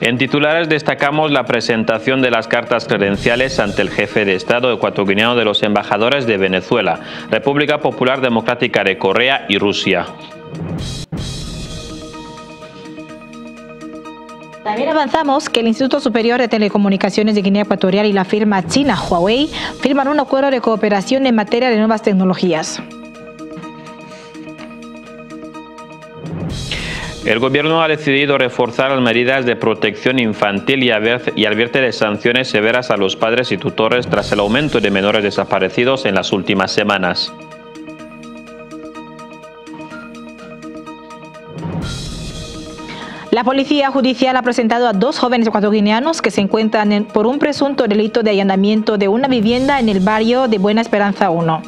En titulares destacamos la presentación de las cartas credenciales ante el jefe de Estado ecuatoriano de los embajadores de Venezuela, República Popular Democrática de Corea y Rusia. También avanzamos que el Instituto Superior de Telecomunicaciones de Guinea Ecuatorial y la firma china Huawei firman un acuerdo de cooperación en materia de nuevas tecnologías. El gobierno ha decidido reforzar las medidas de protección infantil y advierte de sanciones severas a los padres y tutores tras el aumento de menores desaparecidos en las últimas semanas. La policía judicial ha presentado a dos jóvenes ecuatorianos que se encuentran por un presunto delito de allanamiento de una vivienda en el barrio de Buena Esperanza 1.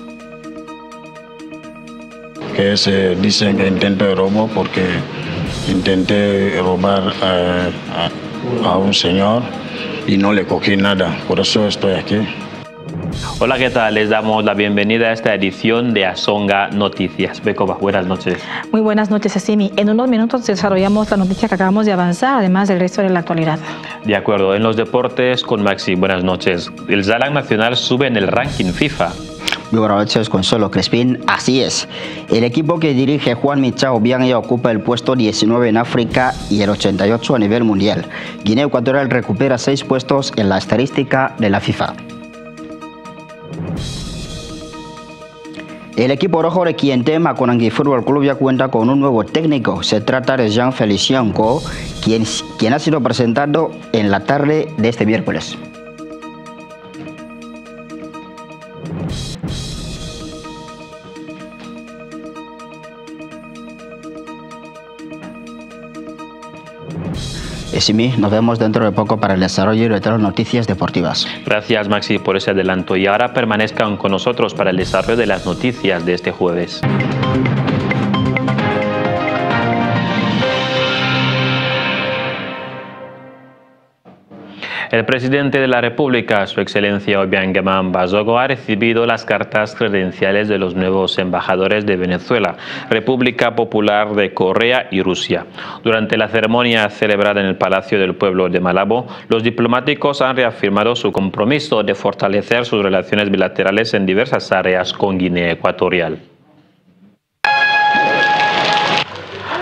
Que se dicen que intento de robo porque intenté robar eh, a un señor y no le cogí nada, por eso estoy aquí. Hola, ¿qué tal? Les damos la bienvenida a esta edición de Asonga Noticias. Becoba, buenas noches. Muy buenas noches, Asimi. En unos minutos desarrollamos la noticia que acabamos de avanzar, además del resto de la actualidad. De acuerdo, en los deportes con Maxi, buenas noches. El Zalang Nacional sube en el ranking FIFA. Muy buenas noches, Consuelo Crespín. Así es. El equipo que dirige Juan Michao ya ocupa el puesto 19 en África y el 88 a nivel mundial. Guinea Ecuatorial recupera seis puestos en la estadística de la FIFA. El equipo rojo de Quientema con Angui Fútbol Club ya cuenta con un nuevo técnico. Se trata de Jean Felicianco, quien, quien ha sido presentado en la tarde de este miércoles. Simi, nos vemos dentro de poco para el desarrollo de otras noticias deportivas. Gracias Maxi por ese adelanto y ahora permanezcan con nosotros para el desarrollo de las noticias de este jueves. El presidente de la República, su excelencia Obiangaman Bazogo, ha recibido las cartas credenciales de los nuevos embajadores de Venezuela, República Popular de Corea y Rusia. Durante la ceremonia celebrada en el Palacio del Pueblo de Malabo, los diplomáticos han reafirmado su compromiso de fortalecer sus relaciones bilaterales en diversas áreas con Guinea Ecuatorial.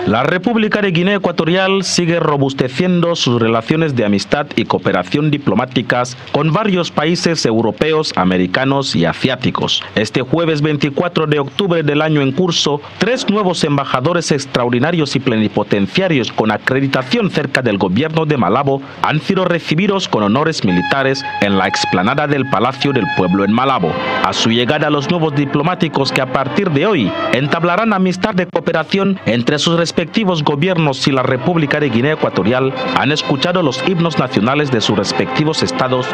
La República de Guinea Ecuatorial sigue robusteciendo sus relaciones de amistad y cooperación diplomáticas con varios países europeos, americanos y asiáticos. Este jueves 24 de octubre del año en curso, tres nuevos embajadores extraordinarios y plenipotenciarios con acreditación cerca del gobierno de Malabo han sido recibidos con honores militares en la explanada del Palacio del Pueblo en Malabo. A su llegada, los nuevos diplomáticos que a partir de hoy entablarán amistad de cooperación entre sus respectivos respectivos gobiernos y la República de Guinea Ecuatorial han escuchado los himnos nacionales de sus respectivos estados.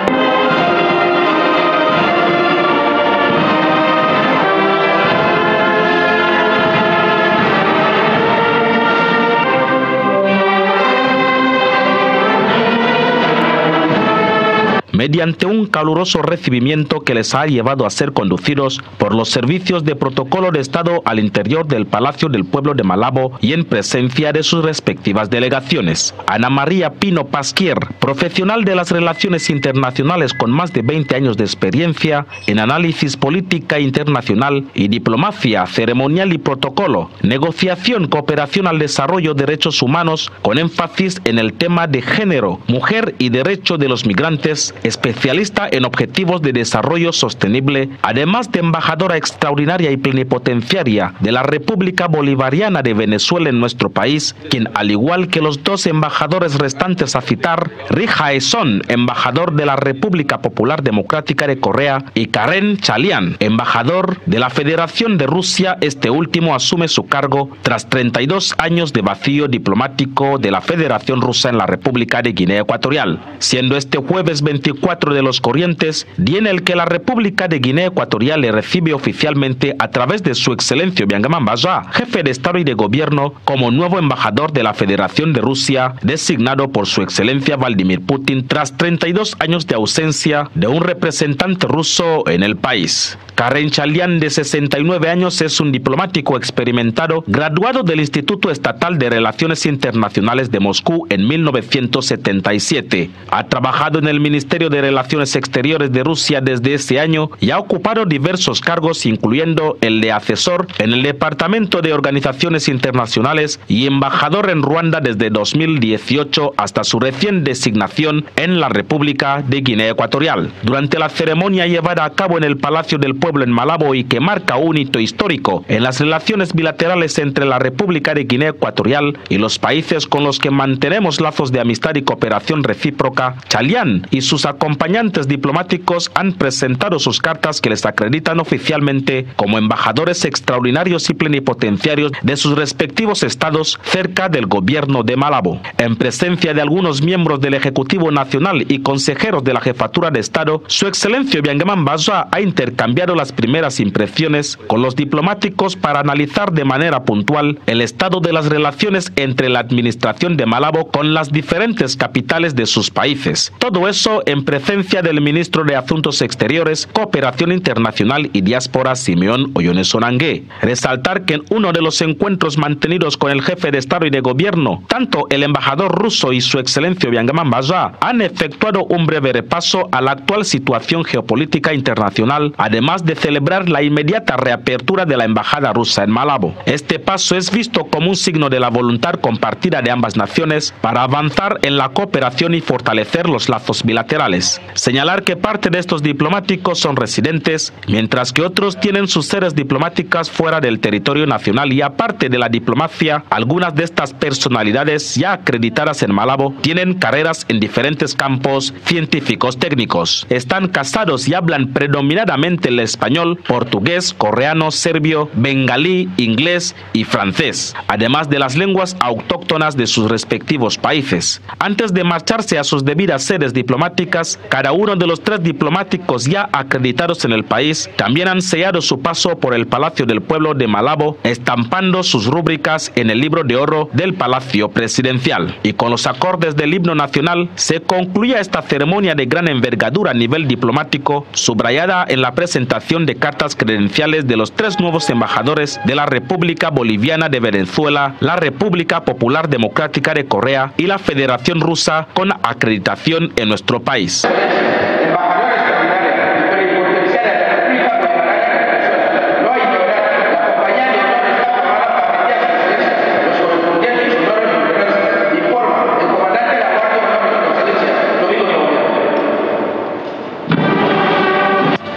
Mediante un caluroso recibimiento que les ha llevado a ser conducidos por los servicios de protocolo de Estado al interior del Palacio del Pueblo de Malabo y en presencia de sus respectivas delegaciones. Ana María Pino Pasquier, profesional de las relaciones internacionales con más de 20 años de experiencia en análisis política internacional y diplomacia ceremonial y protocolo, negociación, cooperación al desarrollo, derechos humanos, con énfasis en el tema de género, mujer y derecho de los migrantes, especialista en objetivos de desarrollo sostenible, además de embajadora extraordinaria y plenipotenciaria de la República Bolivariana de Venezuela en nuestro país, quien al igual que los dos embajadores restantes a citar, Rija Eson, embajador de la República Popular Democrática de Corea, y Karen Chalian, embajador de la Federación de Rusia, este último asume su cargo tras 32 años de vacío diplomático de la Federación Rusa en la República de Guinea Ecuatorial, siendo este jueves 24 de los Corrientes, día en el que la República de Guinea Ecuatorial le recibe oficialmente a través de su excelencia Biangaman Baja, jefe de Estado y de Gobierno, como nuevo embajador de la Federación de Rusia, designado por su excelencia Vladimir Putin tras 32 años de ausencia de un representante ruso en el país. Karen Chalian, de 69 años, es un diplomático experimentado, graduado del Instituto Estatal de Relaciones Internacionales de Moscú en 1977. Ha trabajado en el Ministerio de Relaciones Exteriores de Rusia desde ese año y ha ocupado diversos cargos, incluyendo el de asesor en el Departamento de Organizaciones Internacionales y embajador en Ruanda desde 2018 hasta su recién designación en la República de Guinea Ecuatorial. Durante la ceremonia llevada a cabo en el Palacio del Pueblo en Malabo y que marca un hito histórico en las relaciones bilaterales entre la República de Guinea Ecuatorial y los países con los que mantenemos lazos de amistad y cooperación recíproca, Chalian y sus acompañantes diplomáticos han presentado sus cartas que les acreditan oficialmente como embajadores extraordinarios y plenipotenciarios de sus respectivos estados cerca del gobierno de Malabo. En presencia de algunos miembros del Ejecutivo Nacional y consejeros de la Jefatura de Estado, su excelencia Biangaman Bazoa ha intercambiado las primeras impresiones con los diplomáticos para analizar de manera puntual el estado de las relaciones entre la administración de Malabo con las diferentes capitales de sus países. Todo eso en presencia del ministro de Asuntos Exteriores, Cooperación Internacional y Diáspora, Simeón Oyonezonangue. Resaltar que en uno de los encuentros mantenidos con el jefe de Estado y de Gobierno, tanto el embajador ruso y su excelencia Biangaman Baza han efectuado un breve repaso a la actual situación geopolítica internacional, además de celebrar la inmediata reapertura de la embajada rusa en Malabo. Este paso es visto como un signo de la voluntad compartida de ambas naciones para avanzar en la cooperación y fortalecer los lazos bilaterales. Señalar que parte de estos diplomáticos son residentes, mientras que otros tienen sus sedes diplomáticas fuera del territorio nacional y aparte de la diplomacia, algunas de estas personalidades ya acreditadas en Malabo tienen carreras en diferentes campos científicos técnicos. Están casados y hablan predominadamente el español, portugués, coreano, serbio, bengalí, inglés y francés, además de las lenguas autóctonas de sus respectivos países. Antes de marcharse a sus debidas sedes diplomáticas, cada uno de los tres diplomáticos ya acreditados en el país también han sellado su paso por el Palacio del Pueblo de Malabo, estampando sus rúbricas en el libro de oro del Palacio Presidencial. Y con los acordes del himno nacional se concluye esta ceremonia de gran envergadura a nivel diplomático, subrayada en la presentación de cartas credenciales de los tres nuevos embajadores de la República Boliviana de Venezuela, la República Popular Democrática de Corea y la Federación Rusa con acreditación en nuestro país.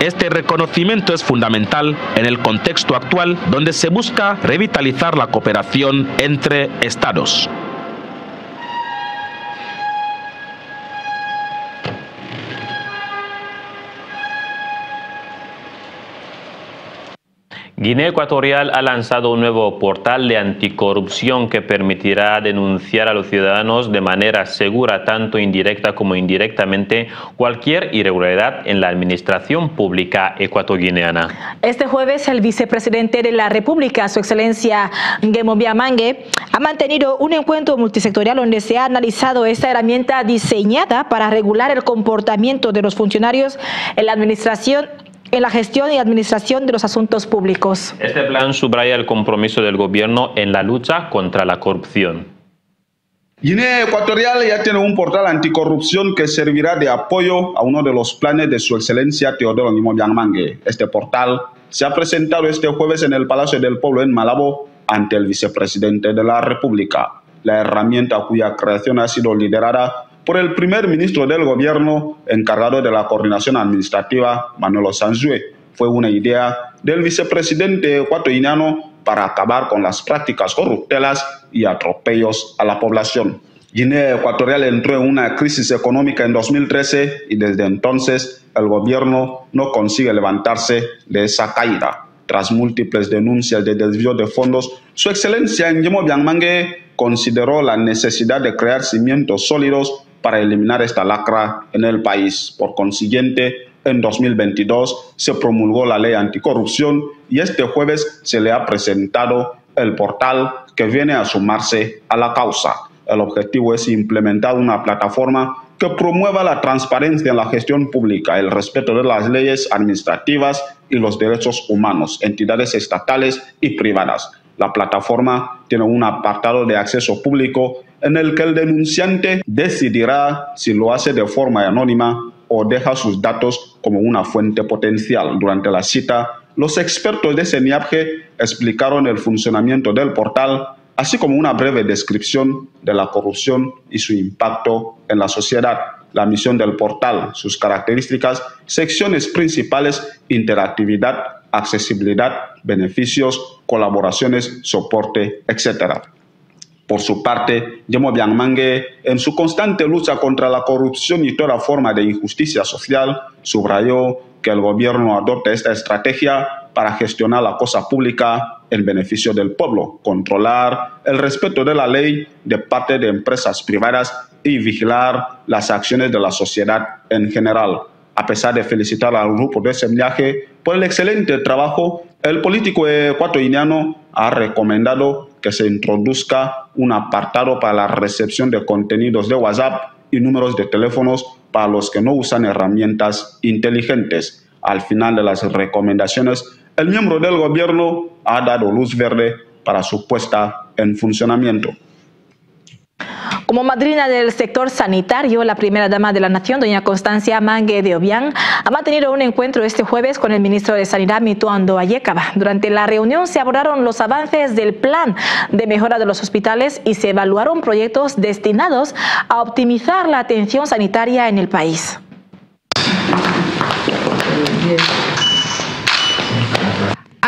Este reconocimiento es fundamental en el contexto actual donde se busca revitalizar la cooperación entre estados. Guinea Ecuatorial ha lanzado un nuevo portal de anticorrupción que permitirá denunciar a los ciudadanos de manera segura, tanto indirecta como indirectamente, cualquier irregularidad en la administración pública ecuatoguineana. Este jueves, el vicepresidente de la República, su excelencia Ngemo Biamangue, ha mantenido un encuentro multisectorial donde se ha analizado esta herramienta diseñada para regular el comportamiento de los funcionarios en la administración en la gestión y administración de los asuntos públicos. Este plan subraya el compromiso del gobierno en la lucha contra la corrupción. Guinea Ecuatorial ya tiene un portal anticorrupción que servirá de apoyo a uno de los planes de su excelencia Teodoro Nimo Mangue. Este portal se ha presentado este jueves en el Palacio del Pueblo en Malabo ante el vicepresidente de la República. La herramienta cuya creación ha sido liderada por el primer ministro del gobierno encargado de la coordinación administrativa, Manuel Sanzue. Fue una idea del vicepresidente ecuatoriano para acabar con las prácticas corruptelas y atropellos a la población. Guinea Ecuatorial entró en una crisis económica en 2013 y desde entonces el gobierno no consigue levantarse de esa caída. Tras múltiples denuncias de desvío de fondos, su excelencia Njemo Biangmangue consideró la necesidad de crear cimientos sólidos para eliminar esta lacra en el país. Por consiguiente, en 2022 se promulgó la ley anticorrupción y este jueves se le ha presentado el portal que viene a sumarse a la causa. El objetivo es implementar una plataforma que promueva la transparencia en la gestión pública, el respeto de las leyes administrativas y los derechos humanos, entidades estatales y privadas. La plataforma tiene un apartado de acceso público en el que el denunciante decidirá si lo hace de forma anónima o deja sus datos como una fuente potencial. Durante la cita, los expertos de CENIAPGE explicaron el funcionamiento del portal, así como una breve descripción de la corrupción y su impacto en la sociedad la misión del portal, sus características, secciones principales, interactividad, accesibilidad, beneficios, colaboraciones, soporte, etc. Por su parte, Yemo Biangmangue, en su constante lucha contra la corrupción y toda forma de injusticia social, subrayó que el gobierno adopte esta estrategia para gestionar la cosa pública en beneficio del pueblo, controlar el respeto de la ley de parte de empresas privadas y vigilar las acciones de la sociedad en general. A pesar de felicitar al grupo de viaje por el excelente trabajo, el político ecuatoriano ha recomendado que se introduzca un apartado para la recepción de contenidos de WhatsApp y números de teléfonos para los que no usan herramientas inteligentes. Al final de las recomendaciones, el miembro del gobierno ha dado luz verde para su puesta en funcionamiento. Como madrina del sector sanitario, la primera dama de la Nación, doña Constancia Mangue de Obiang, ha mantenido un encuentro este jueves con el ministro de Sanidad, Mituando Ayekaba. Durante la reunión se abordaron los avances del plan de mejora de los hospitales y se evaluaron proyectos destinados a optimizar la atención sanitaria en el país.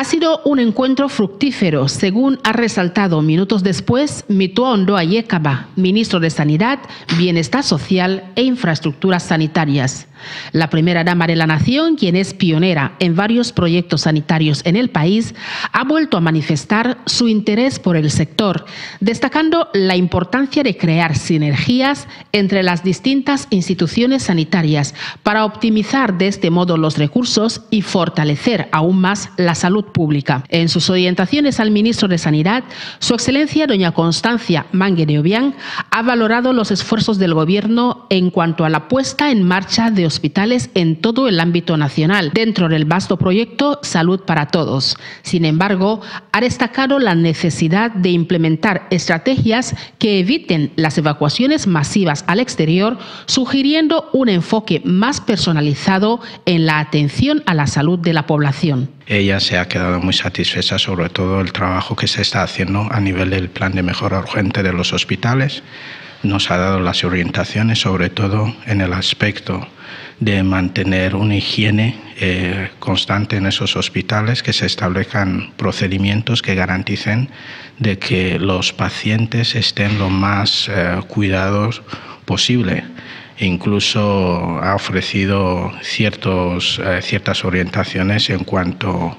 Ha sido un encuentro fructífero, según ha resaltado minutos después Mituondo Ayekaba, ministro de Sanidad, Bienestar Social e Infraestructuras Sanitarias. La primera dama de la nación, quien es pionera en varios proyectos sanitarios en el país, ha vuelto a manifestar su interés por el sector, destacando la importancia de crear sinergias entre las distintas instituciones sanitarias para optimizar de este modo los recursos y fortalecer aún más la salud pública. En sus orientaciones al ministro de Sanidad, su excelencia doña Constancia Mangue de Obiang ha valorado los esfuerzos del gobierno en cuanto a la puesta en marcha de hospitales en todo el ámbito nacional, dentro del vasto proyecto Salud para Todos. Sin embargo, ha destacado la necesidad de implementar estrategias que eviten las evacuaciones masivas al exterior, sugiriendo un enfoque más personalizado en la atención a la salud de la población. Ella se ha quedado muy satisfecha sobre todo el trabajo que se está haciendo a nivel del plan de mejora urgente de los hospitales. Nos ha dado las orientaciones sobre todo en el aspecto de mantener una higiene eh, constante en esos hospitales, que se establezcan procedimientos que garanticen de que los pacientes estén lo más eh, cuidados posible. Incluso ha ofrecido ciertos, eh, ciertas orientaciones en cuanto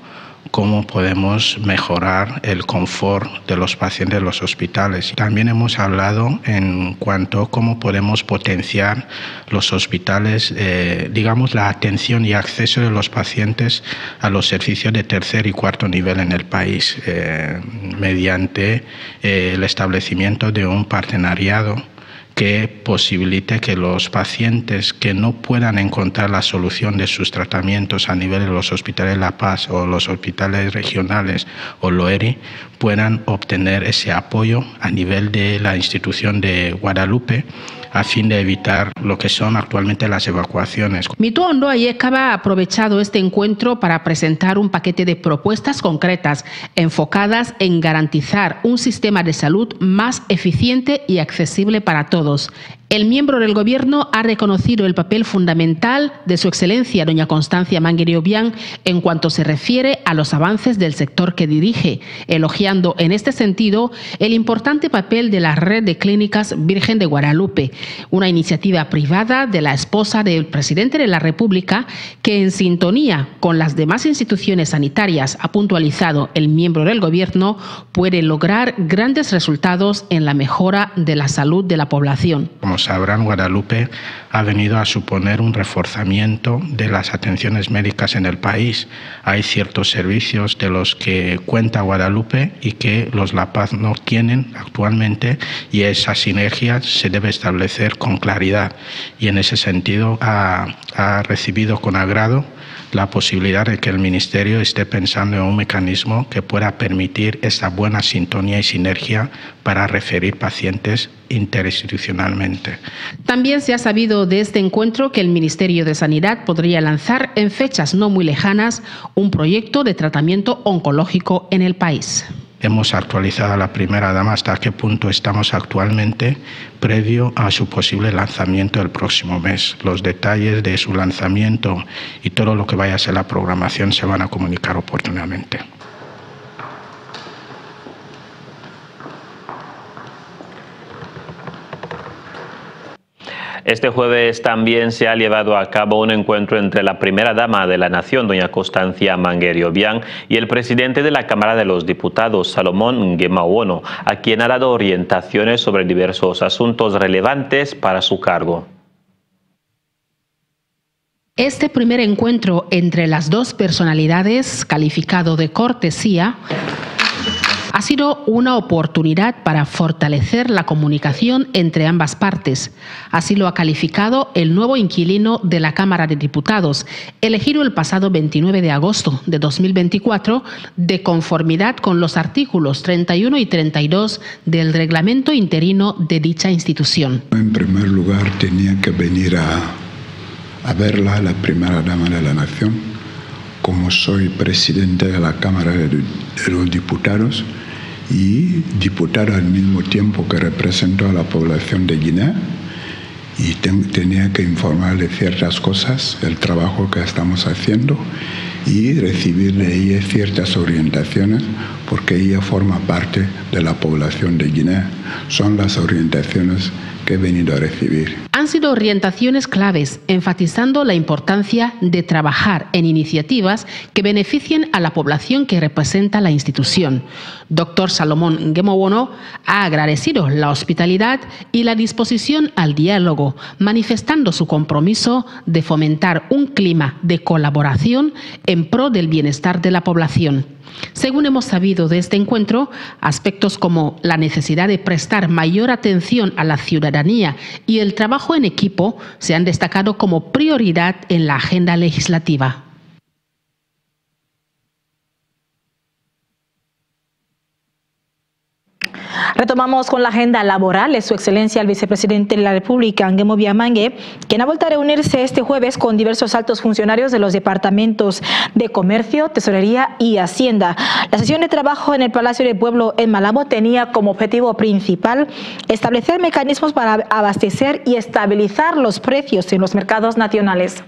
cómo podemos mejorar el confort de los pacientes en los hospitales. También hemos hablado en cuanto a cómo podemos potenciar los hospitales, eh, digamos, la atención y acceso de los pacientes a los servicios de tercer y cuarto nivel en el país, eh, mediante eh, el establecimiento de un partenariado que posibilite que los pacientes que no puedan encontrar la solución de sus tratamientos a nivel de los hospitales La Paz o los hospitales regionales o LOERI puedan obtener ese apoyo a nivel de la institución de Guadalupe a fin de evitar lo que son actualmente las evacuaciones. Mituondo Ayekaba ha aprovechado este encuentro para presentar un paquete de propuestas concretas enfocadas en garantizar un sistema de salud más eficiente y accesible para todos. El miembro del gobierno ha reconocido el papel fundamental de su excelencia, doña Constancia Mangueriobian, en cuanto se refiere a los avances del sector que dirige, elogiando en este sentido el importante papel de la red de clínicas Virgen de Guadalupe, una iniciativa privada de la esposa del presidente de la República que en sintonía con las demás instituciones sanitarias, ha puntualizado el miembro del gobierno, puede lograr grandes resultados en la mejora de la salud de la población sabrán, Guadalupe ha venido a suponer un reforzamiento de las atenciones médicas en el país. Hay ciertos servicios de los que cuenta Guadalupe y que los La Paz no tienen actualmente y esa sinergia se debe establecer con claridad y en ese sentido ha, ha recibido con agrado la posibilidad de que el Ministerio esté pensando en un mecanismo que pueda permitir esa buena sintonía y sinergia para referir pacientes interinstitucionalmente. También se ha sabido de este encuentro que el Ministerio de Sanidad podría lanzar en fechas no muy lejanas un proyecto de tratamiento oncológico en el país. Hemos actualizado a la primera dama hasta qué punto estamos actualmente previo a su posible lanzamiento el próximo mes. Los detalles de su lanzamiento y todo lo que vaya a ser la programación se van a comunicar oportunamente. Este jueves también se ha llevado a cabo un encuentro entre la primera dama de la Nación, doña Constancia Manguerio Bian, y el presidente de la Cámara de los Diputados, Salomón Gemaono, a quien ha dado orientaciones sobre diversos asuntos relevantes para su cargo. Este primer encuentro entre las dos personalidades, calificado de cortesía, ha sido una oportunidad para fortalecer la comunicación entre ambas partes. Así lo ha calificado el nuevo inquilino de la Cámara de Diputados, elegido el pasado 29 de agosto de 2024, de conformidad con los artículos 31 y 32 del reglamento interino de dicha institución. En primer lugar, tenía que venir a, a verla la primera dama de la Nación como soy presidente de la Cámara de, los Diputados y diputado al mismo tiempo que represento a la población de Guinea y tenía que informarle ciertas cosas, el trabajo que estamos haciendo y recibir de ella ciertas orientaciones porque ella forma parte de la población de Guinea. Son las orientaciones venido a recibir. Han sido orientaciones claves, enfatizando la importancia de trabajar en iniciativas que beneficien a la población que representa la institución. Doctor Salomón Gemowono ha agradecido la hospitalidad y la disposición al diálogo, manifestando su compromiso de fomentar un clima de colaboración en pro del bienestar de la población. Según hemos sabido de este encuentro, aspectos como la necesidad de prestar mayor atención a la ciudadanía y el trabajo en equipo se han destacado como prioridad en la agenda legislativa. Retomamos con la agenda laboral. Es su excelencia el vicepresidente de la República, Angemo Biamangue, quien ha vuelto a reunirse este jueves con diversos altos funcionarios de los departamentos de Comercio, Tesorería y Hacienda. La sesión de trabajo en el Palacio del Pueblo en Malabo tenía como objetivo principal establecer mecanismos para abastecer y estabilizar los precios en los mercados nacionales.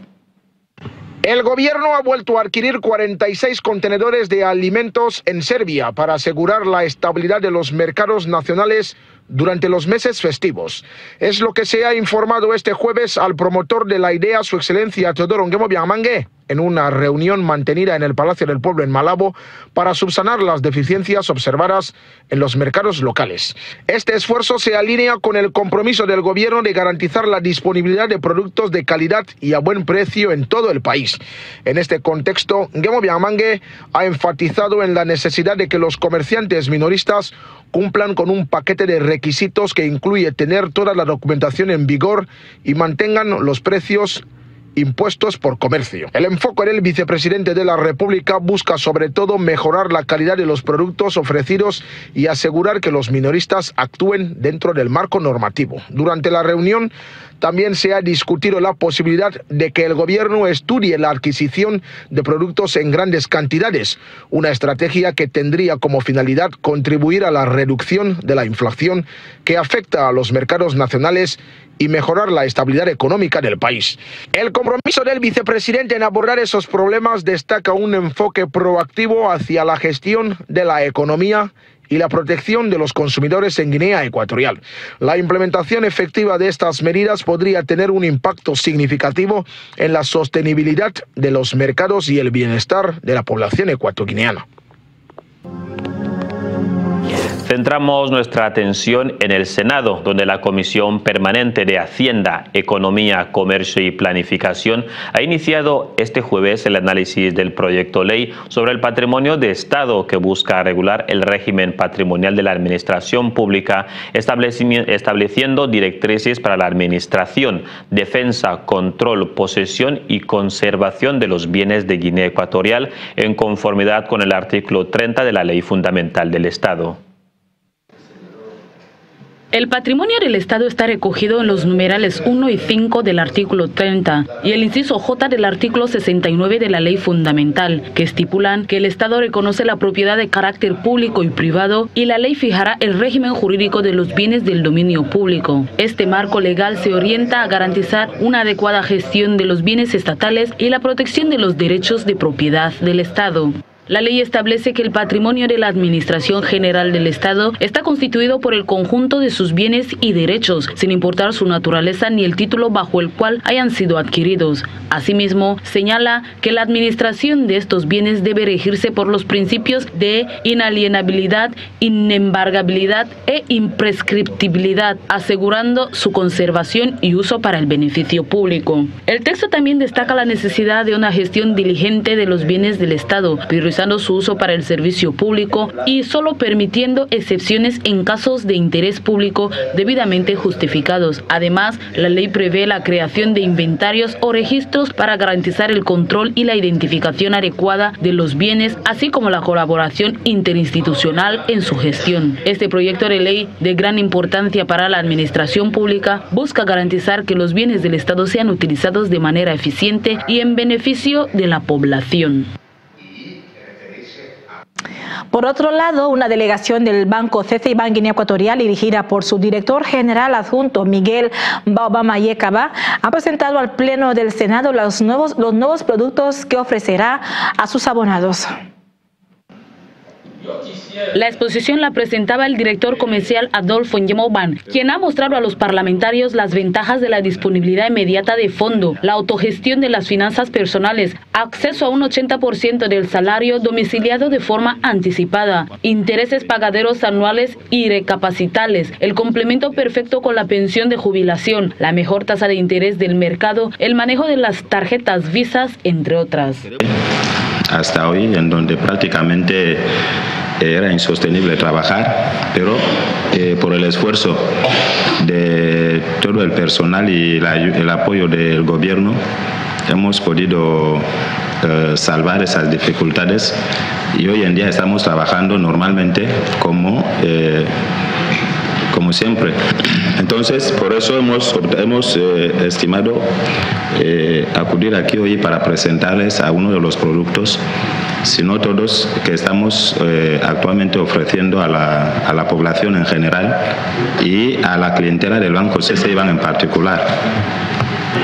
El gobierno ha vuelto a adquirir 46 contenedores de alimentos en Serbia para asegurar la estabilidad de los mercados nacionales durante los meses festivos. Es lo que se ha informado este jueves al promotor de la idea, su excelencia Teodoro Ngemo Biamangue, en una reunión mantenida en el Palacio del Pueblo en Malabo para subsanar las deficiencias observadas en los mercados locales. Este esfuerzo se alinea con el compromiso del gobierno de garantizar la disponibilidad de productos de calidad y a buen precio en todo el país. En este contexto, Ngemo Biamangue ha enfatizado en la necesidad de que los comerciantes minoristas cumplan con un paquete de requisitos que incluye tener toda la documentación en vigor y mantengan los precios impuestos por comercio. El enfoque del vicepresidente de la República busca sobre todo mejorar la calidad de los productos ofrecidos y asegurar que los minoristas actúen dentro del marco normativo. Durante la reunión también se ha discutido la posibilidad de que el gobierno estudie la adquisición de productos en grandes cantidades, una estrategia que tendría como finalidad contribuir a la reducción de la inflación que afecta a los mercados nacionales y mejorar la estabilidad económica del país. El compromiso del vicepresidente en abordar esos problemas destaca un enfoque proactivo hacia la gestión de la economía y la protección de los consumidores en Guinea Ecuatorial. La implementación efectiva de estas medidas podría tener un impacto significativo en la sostenibilidad de los mercados y el bienestar de la población ecuatoguineana. Centramos nuestra atención en el Senado, donde la Comisión Permanente de Hacienda, Economía, Comercio y Planificación ha iniciado este jueves el análisis del proyecto ley sobre el patrimonio de Estado que busca regular el régimen patrimonial de la Administración Pública, estableciendo directrices para la administración, defensa, control, posesión y conservación de los bienes de Guinea Ecuatorial en conformidad con el artículo 30 de la Ley Fundamental del Estado. El patrimonio del Estado está recogido en los numerales 1 y 5 del artículo 30 y el inciso J del artículo 69 de la Ley Fundamental, que estipulan que el Estado reconoce la propiedad de carácter público y privado y la ley fijará el régimen jurídico de los bienes del dominio público. Este marco legal se orienta a garantizar una adecuada gestión de los bienes estatales y la protección de los derechos de propiedad del Estado. La ley establece que el patrimonio de la Administración General del Estado está constituido por el conjunto de sus bienes y derechos, sin importar su naturaleza ni el título bajo el cual hayan sido adquiridos. Asimismo, señala que la administración de estos bienes debe regirse por los principios de inalienabilidad, inembargabilidad e imprescriptibilidad, asegurando su conservación y uso para el beneficio público. El texto también destaca la necesidad de una gestión diligente de los bienes del Estado, su uso para el servicio público y solo permitiendo excepciones en casos de interés público debidamente justificados. Además, la ley prevé la creación de inventarios o registros para garantizar el control y la identificación adecuada de los bienes, así como la colaboración interinstitucional en su gestión. Este proyecto de ley de gran importancia para la administración pública busca garantizar que los bienes del Estado sean utilizados de manera eficiente y en beneficio de la población. Por otro lado, una delegación del Banco Bank Guinea Ecuatorial, dirigida por su director general adjunto Miguel Baobama Yekaba, ha presentado al Pleno del Senado los nuevos, los nuevos productos que ofrecerá a sus abonados. La exposición la presentaba el director comercial Adolfo Nyemoban, quien ha mostrado a los parlamentarios las ventajas de la disponibilidad inmediata de fondo, la autogestión de las finanzas personales, acceso a un 80% del salario domiciliado de forma anticipada, intereses pagaderos anuales y recapacitales, el complemento perfecto con la pensión de jubilación, la mejor tasa de interés del mercado, el manejo de las tarjetas visas, entre otras. Hasta hoy, en donde prácticamente era insostenible trabajar, pero eh, por el esfuerzo de todo el personal y el apoyo del gobierno hemos podido eh, salvar esas dificultades. Y hoy en día estamos trabajando normalmente como eh, como siempre. Entonces, por eso hemos, hemos estimado acudir aquí hoy para presentarles a uno de los productos sino todos que estamos eh, actualmente ofreciendo a la, a la, población en general y a la clientela del Banco CCIBAN en particular.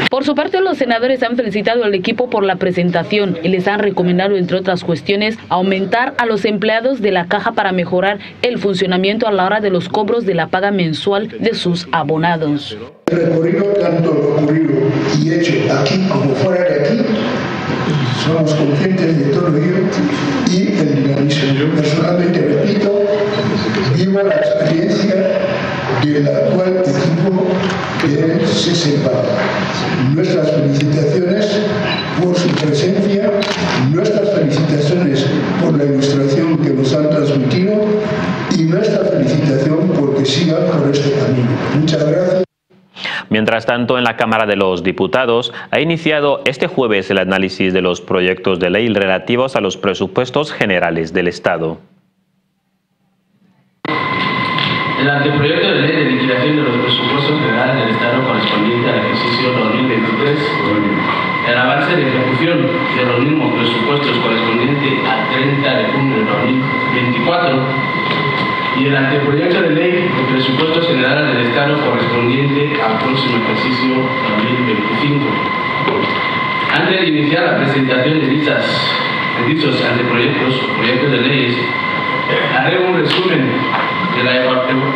Por su parte, los senadores han felicitado al equipo por la presentación y les han recomendado, entre otras cuestiones, aumentar a los empleados de la caja para mejorar el funcionamiento a la hora de los cobros de la paga mensual de sus abonados. Recorrido tanto ocurrido y hecho aquí como fuera de aquí somos conscientes de todo ello y el dinamismo. Yo personalmente, repito, vivo la experiencia del actual equipo que se separa. Nuestras felicitaciones por su presencia, nuestras felicitaciones por la ilustración que nos han transmitido y nuestra felicitación porque sigan por este camino. Muchas gracias. Mientras tanto, en la Cámara de los Diputados ha iniciado este jueves el análisis de los proyectos de ley relativos a los presupuestos generales del Estado. El anteproyecto de ley de liquidación de los presupuestos generales del Estado correspondiente al ejercicio 2023, el avance de ejecución de los mismos presupuestos correspondientes al 30 de junio de 2024 y el anteproyecto de ley de presupuestos generales del Estado correspondiente al próximo ejercicio 2025. Antes de iniciar la presentación de, dichas, de dichos anteproyectos o proyectos de leyes, haré un resumen de la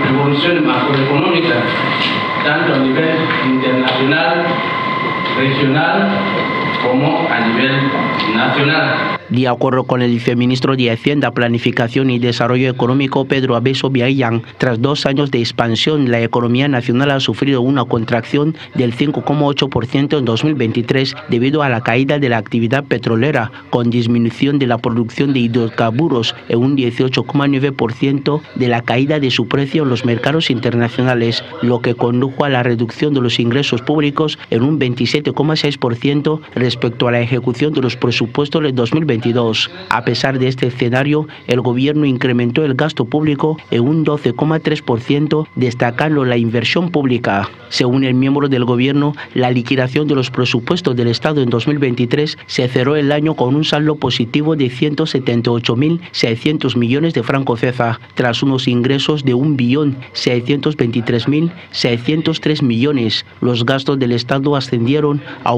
evolución macroeconómica, tanto a nivel internacional, regional, como a nivel nacional. De acuerdo con el viceministro de Hacienda, Planificación y Desarrollo Económico, Pedro Abeso Biayán, tras dos años de expansión, la economía nacional ha sufrido una contracción del 5,8% en 2023 debido a la caída de la actividad petrolera, con disminución de la producción de hidrocarburos en un 18,9% de la caída de su precio en los mercados internacionales, lo que condujo a la reducción de los ingresos públicos en un 27,6% respecto a la ejecución de los presupuestos de 2022. A pesar de este escenario, el gobierno incrementó el gasto público en un 12,3%, destacando la inversión pública. Según el miembro del gobierno, la liquidación de los presupuestos del Estado en 2023 se cerró el año con un saldo positivo de 178.600 millones de francos CEFA, tras unos ingresos de 1.623.603 millones. Los gastos del Estado ascendieron a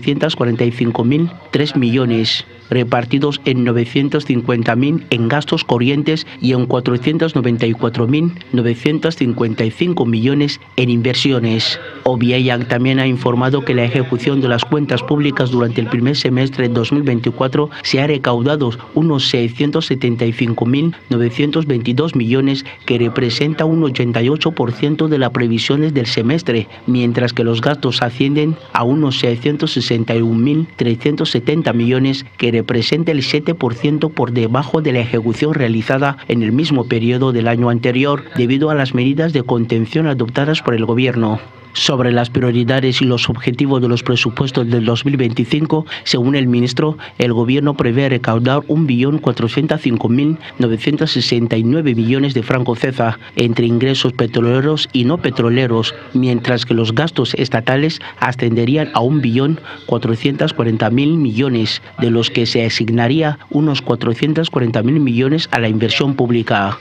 1.445.003 millones repartidos en 950.000 en gastos corrientes y en 494.955 millones en inversiones. Obiayan también ha informado que la ejecución de las cuentas públicas durante el primer semestre de 2024 se ha recaudado unos 675.922 millones que representa un 88% de las previsiones del semestre, mientras que los gastos ascienden a unos 661.370 millones que representa el 7% por debajo de la ejecución realizada en el mismo periodo del año anterior debido a las medidas de contención adoptadas por el gobierno sobre las prioridades y los objetivos de los presupuestos del 2025, según el ministro, el gobierno prevé recaudar 1.405.969 millones de francos CEFA entre ingresos petroleros y no petroleros, mientras que los gastos estatales ascenderían a 1.440.000 millones, de los que se asignaría unos 440.000 millones a la inversión pública.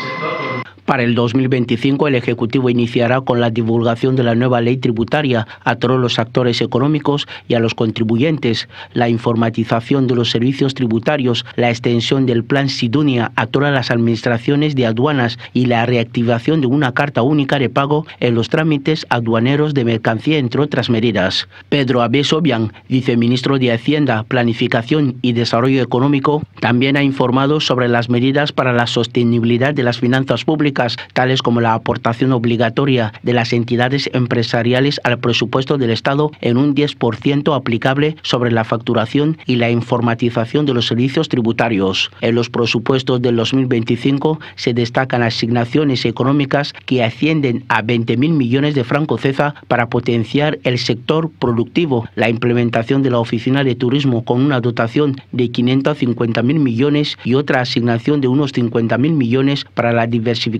setor. Para el 2025, el Ejecutivo iniciará con la divulgación de la nueva ley tributaria a todos los actores económicos y a los contribuyentes, la informatización de los servicios tributarios, la extensión del Plan Sidunia a todas las administraciones de aduanas y la reactivación de una carta única de pago en los trámites aduaneros de mercancía, entre otras medidas. Pedro Abeso Bian, viceministro de Hacienda, Planificación y Desarrollo Económico, también ha informado sobre las medidas para la sostenibilidad de las finanzas públicas tales como la aportación obligatoria de las entidades empresariales al presupuesto del Estado en un 10% aplicable sobre la facturación y la informatización de los servicios tributarios. En los presupuestos del 2025 se destacan asignaciones económicas que ascienden a 20.000 millones de francos CEFA para potenciar el sector productivo, la implementación de la Oficina de Turismo con una dotación de 550.000 millones y otra asignación de unos 50.000 millones para la diversificación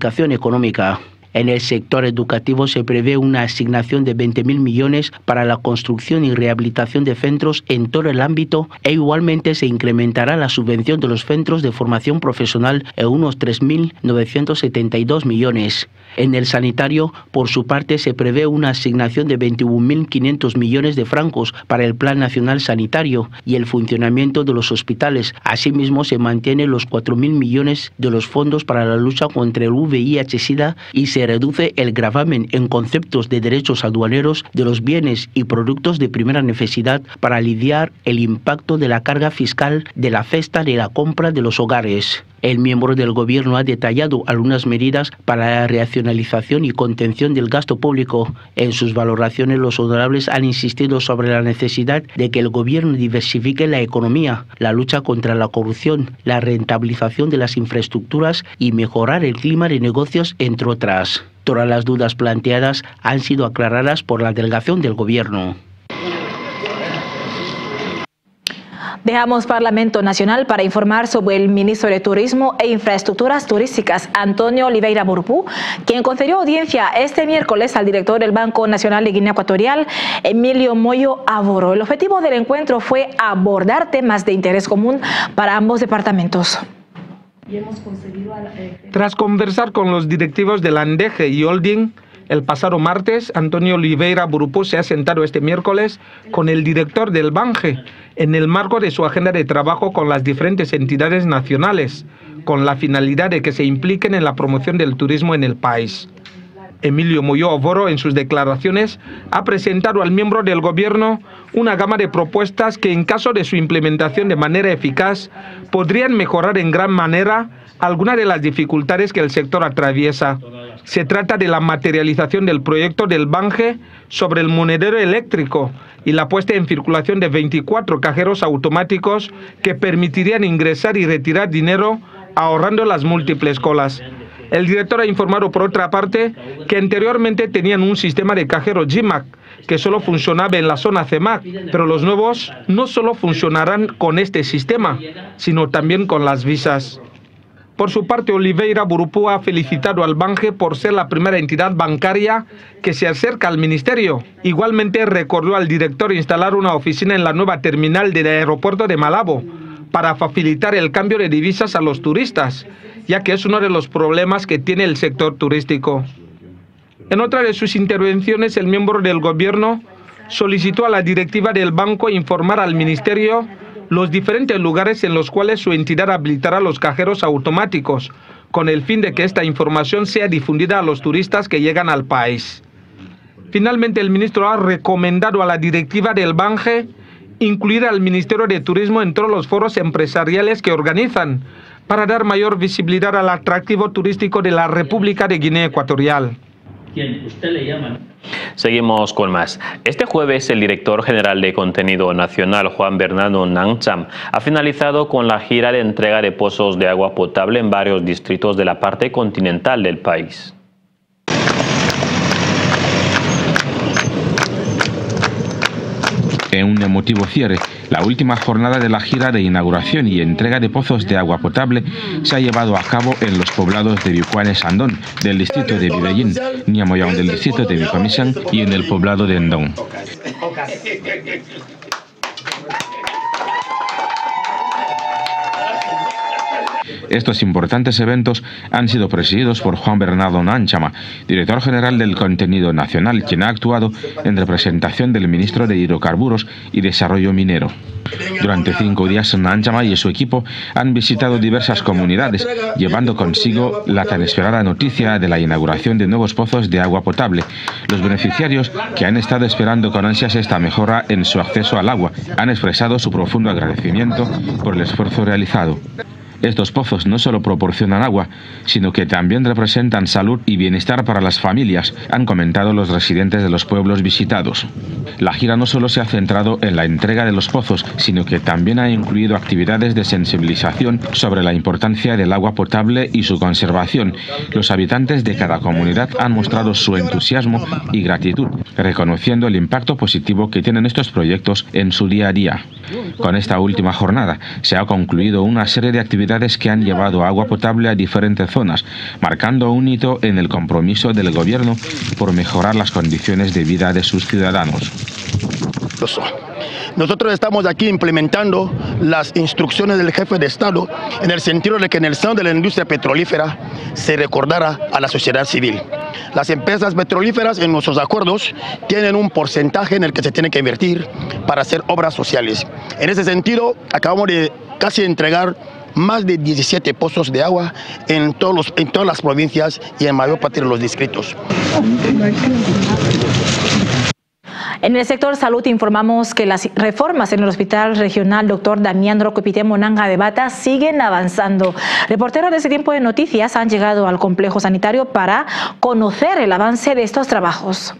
En el sector educativo se prevé una asignación de 20.000 millones para la construcción y rehabilitación de centros en todo el ámbito e igualmente se incrementará la subvención de los centros de formación profesional en unos 3.972 millones. En el sanitario, por su parte, se prevé una asignación de 21.500 millones de francos para el Plan Nacional Sanitario y el funcionamiento de los hospitales. Asimismo, se mantienen los 4.000 millones de los fondos para la lucha contra el VIH-Sida y se reduce el gravamen en conceptos de derechos aduaneros de los bienes y productos de primera necesidad para aliviar el impacto de la carga fiscal de la cesta de la compra de los hogares. El miembro del gobierno ha detallado algunas medidas para la racionalización y contención del gasto público. En sus valoraciones, los honorables han insistido sobre la necesidad de que el gobierno diversifique la economía, la lucha contra la corrupción, la rentabilización de las infraestructuras y mejorar el clima de negocios, entre otras. Todas las dudas planteadas han sido aclaradas por la delegación del gobierno. Dejamos Parlamento Nacional para informar sobre el ministro de Turismo e Infraestructuras Turísticas, Antonio Oliveira Burpú, quien concedió audiencia este miércoles al director del Banco Nacional de Guinea Ecuatorial, Emilio Moyo Aboro. El objetivo del encuentro fue abordar temas de interés común para ambos departamentos. Tras conversar con los directivos de la Andeje y Holding, el pasado martes, Antonio Oliveira Burupú se ha sentado este miércoles con el director del BANGE en el marco de su agenda de trabajo con las diferentes entidades nacionales, con la finalidad de que se impliquen en la promoción del turismo en el país. Emilio Muyo Ovoro, en sus declaraciones, ha presentado al miembro del gobierno una gama de propuestas que, en caso de su implementación de manera eficaz, podrían mejorar en gran manera algunas de las dificultades que el sector atraviesa. Se trata de la materialización del proyecto del Bange sobre el monedero eléctrico y la puesta en circulación de 24 cajeros automáticos que permitirían ingresar y retirar dinero ahorrando las múltiples colas. El director ha informado por otra parte que anteriormente tenían un sistema de cajero GMAC que solo funcionaba en la zona CEMAC, pero los nuevos no solo funcionarán con este sistema, sino también con las visas. Por su parte, Oliveira Burupú ha felicitado al Bange por ser la primera entidad bancaria que se acerca al ministerio. Igualmente recordó al director instalar una oficina en la nueva terminal del aeropuerto de Malabo para facilitar el cambio de divisas a los turistas, ya que es uno de los problemas que tiene el sector turístico. En otra de sus intervenciones, el miembro del gobierno solicitó a la directiva del banco informar al ministerio los diferentes lugares en los cuales su entidad habilitará los cajeros automáticos, con el fin de que esta información sea difundida a los turistas que llegan al país. Finalmente, el ministro ha recomendado a la directiva del Bange incluir al Ministerio de Turismo en todos los foros empresariales que organizan para dar mayor visibilidad al atractivo turístico de la República de Guinea Ecuatorial. Usted le llama. Seguimos con más. Este jueves el director general de contenido nacional Juan Bernardo Nancham ha finalizado con la gira de entrega de pozos de agua potable en varios distritos de la parte continental del país. En un emotivo cierre, la última jornada de la gira de inauguración y entrega de pozos de agua potable se ha llevado a cabo en los poblados de Bicuane Sandón, del distrito de Vivellín, Niamoyang del distrito de Bicuamisán y en el poblado de Endón. Estos importantes eventos han sido presididos por Juan Bernardo Nanchama, director general del contenido nacional, quien ha actuado en representación del ministro de Hidrocarburos y Desarrollo Minero. Durante cinco días, Nanchama y su equipo han visitado diversas comunidades, llevando consigo la tan esperada noticia de la inauguración de nuevos pozos de agua potable. Los beneficiarios, que han estado esperando con ansias esta mejora en su acceso al agua, han expresado su profundo agradecimiento por el esfuerzo realizado. Estos pozos no solo proporcionan agua, sino que también representan salud y bienestar para las familias, han comentado los residentes de los pueblos visitados. La gira no solo se ha centrado en la entrega de los pozos, sino que también ha incluido actividades de sensibilización sobre la importancia del agua potable y su conservación. Los habitantes de cada comunidad han mostrado su entusiasmo y gratitud, reconociendo el impacto positivo que tienen estos proyectos en su día a día. Con esta última jornada se ha concluido una serie de actividades que han llevado agua potable a diferentes zonas, marcando un hito en el compromiso del gobierno por mejorar las condiciones de vida de sus ciudadanos. Nosotros estamos aquí implementando las instrucciones del jefe de Estado en el sentido de que en el seno de la industria petrolífera se recordara a la sociedad civil. Las empresas petrolíferas en nuestros acuerdos tienen un porcentaje en el que se tiene que invertir para hacer obras sociales. En ese sentido, acabamos de casi entregar más de 17 pozos de agua en, en todas las provincias y en mayor parte de los distritos. En el sector salud informamos que las reformas en el Hospital Regional Dr. Damián Rocopité Monanga de Bata siguen avanzando. Reporteros de ese tiempo de noticias han llegado al complejo sanitario para conocer el avance de estos trabajos.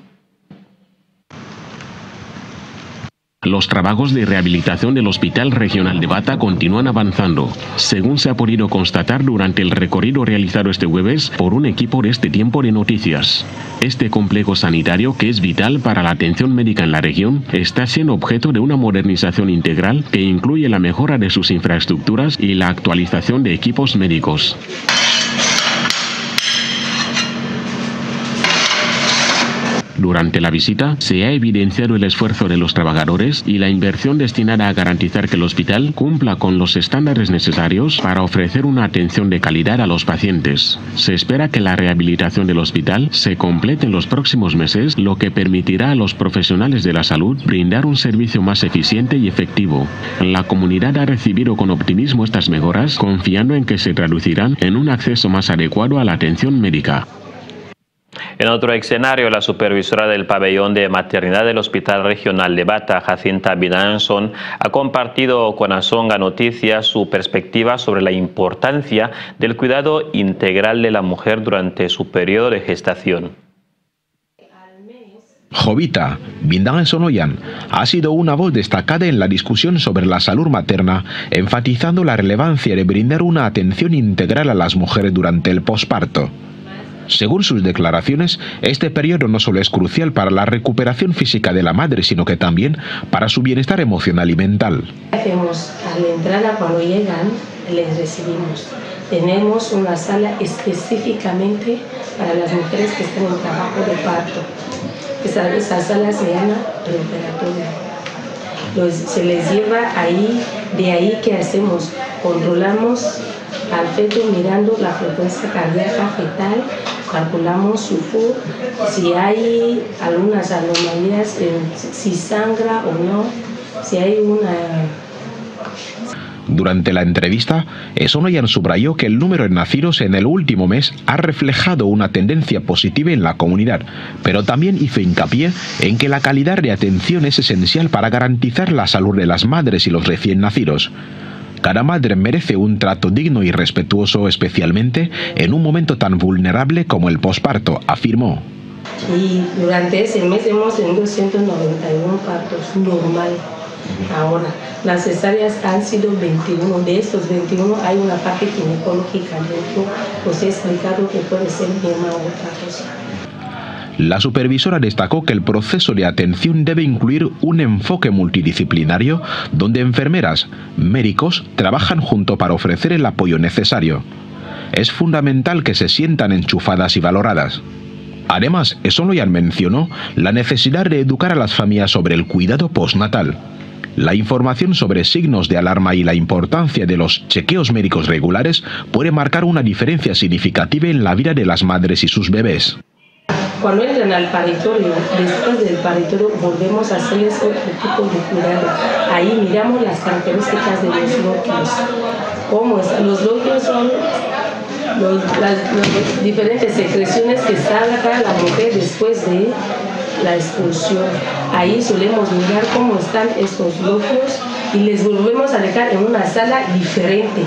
Los trabajos de rehabilitación del Hospital Regional de Bata continúan avanzando, según se ha podido constatar durante el recorrido realizado este jueves por un equipo de este tiempo de noticias. Este complejo sanitario, que es vital para la atención médica en la región, está siendo objeto de una modernización integral que incluye la mejora de sus infraestructuras y la actualización de equipos médicos. Durante la visita se ha evidenciado el esfuerzo de los trabajadores y la inversión destinada a garantizar que el hospital cumpla con los estándares necesarios para ofrecer una atención de calidad a los pacientes. Se espera que la rehabilitación del hospital se complete en los próximos meses, lo que permitirá a los profesionales de la salud brindar un servicio más eficiente y efectivo. La comunidad ha recibido con optimismo estas mejoras, confiando en que se traducirán en un acceso más adecuado a la atención médica. En otro escenario, la supervisora del pabellón de maternidad del Hospital Regional de Bata, Jacinta Bidanson, ha compartido con Azonga Noticias su perspectiva sobre la importancia del cuidado integral de la mujer durante su periodo de gestación. Jovita Bindan Sonoyan ha sido una voz destacada en la discusión sobre la salud materna, enfatizando la relevancia de brindar una atención integral a las mujeres durante el posparto. Según sus declaraciones, este periodo no solo es crucial para la recuperación física de la madre, sino que también para su bienestar emocional y mental. Hacemos a la entrada cuando llegan, les recibimos. Tenemos una sala específicamente para las mujeres que están en trabajo de parto. Esa, esa sala se llama preoperatoria. se les lleva ahí, de ahí que hacemos, controlamos al feto mirando la frecuencia cardíaca fetal, calculamos su FU, si hay algunas anomalías, si sangra o no, si hay una durante la entrevista, Esonoyan subrayó que el número de nacidos en el último mes ha reflejado una tendencia positiva en la comunidad, pero también hizo hincapié en que la calidad de atención es esencial para garantizar la salud de las madres y los recién nacidos. Cada madre merece un trato digno y respetuoso, especialmente en un momento tan vulnerable como el posparto, afirmó. Y durante ese mes hemos tenido 191 partos normal. Ahora, las cesáreas han sido 21. De estos 21 hay una parte ginecológica dentro. Pues he explicado que puede ser misma o otra cosa. La supervisora destacó que el proceso de atención debe incluir un enfoque multidisciplinario donde enfermeras, médicos trabajan junto para ofrecer el apoyo necesario. Es fundamental que se sientan enchufadas y valoradas. Además, ya mencionó la necesidad de educar a las familias sobre el cuidado postnatal. La información sobre signos de alarma y la importancia de los chequeos médicos regulares puede marcar una diferencia significativa en la vida de las madres y sus bebés. Cuando entran al paritorio, después del paritorio volvemos a hacerles otro tipo de cuidado. Ahí miramos las características de los lóquios. ¿Cómo Los lóquios son las diferentes secreciones que saca la mujer después de la expulsión. Ahí solemos mirar cómo están estos lóquios y les volvemos a dejar en una sala diferente.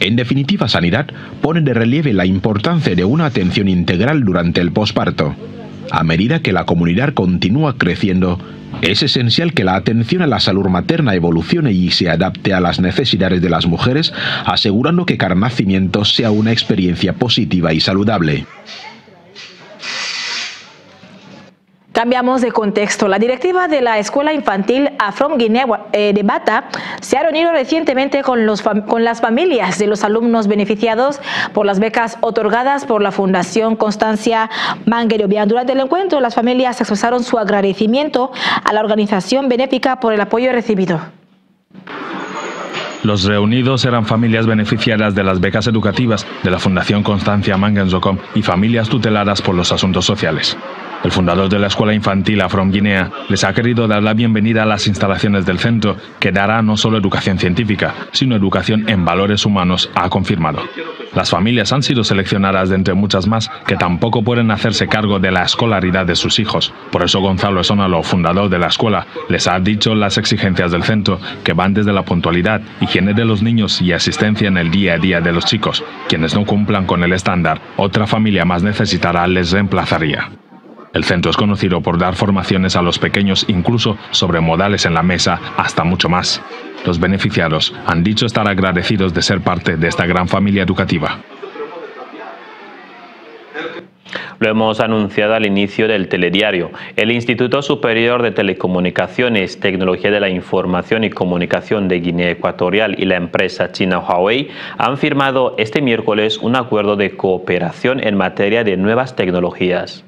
En definitiva, Sanidad pone de relieve la importancia de una atención integral durante el posparto. A medida que la comunidad continúa creciendo, es esencial que la atención a la salud materna evolucione y se adapte a las necesidades de las mujeres, asegurando que cada nacimiento sea una experiencia positiva y saludable. Cambiamos de contexto. La directiva de la Escuela Infantil Afrom Guinea eh, de Bata se ha reunido recientemente con, las familias de los alumnos beneficiados por las becas otorgadas por la Fundación Constancia Manguerobian. Durante el encuentro, las familias expresaron su agradecimiento a la organización benéfica por el apoyo recibido. Los reunidos eran familias beneficiadas de las becas educativas de la Fundación Constancia Mangenzocom y familias tuteladas por los asuntos sociales. El fundador de la escuela infantil Afrom Guinea les ha querido dar la bienvenida a las instalaciones del centro, que dará no solo educación científica, sino educación en valores humanos, ha confirmado. Las familias han sido seleccionadas de entre muchas más que tampoco pueden hacerse cargo de la escolaridad de sus hijos. Por eso Gonzalo Esónalo, fundador de la escuela, les ha dicho las exigencias del centro, que van desde la puntualidad, higiene de los niños y asistencia en el día a día de los chicos. Quienes no cumplan con el estándar, otra familia más necesitará les reemplazaría. El centro es conocido por dar formaciones a los pequeños incluso sobre modales en la mesa hasta mucho más. Los beneficiados han dicho estar agradecidos de ser parte de esta gran familia educativa. Lo hemos anunciado al inicio del telediario. El Instituto Superior de Telecomunicaciones, Tecnología de la Información y Comunicación de Guinea Ecuatorial y la empresa china Huawei han firmado este miércoles un acuerdo de cooperación en materia de nuevas tecnologías.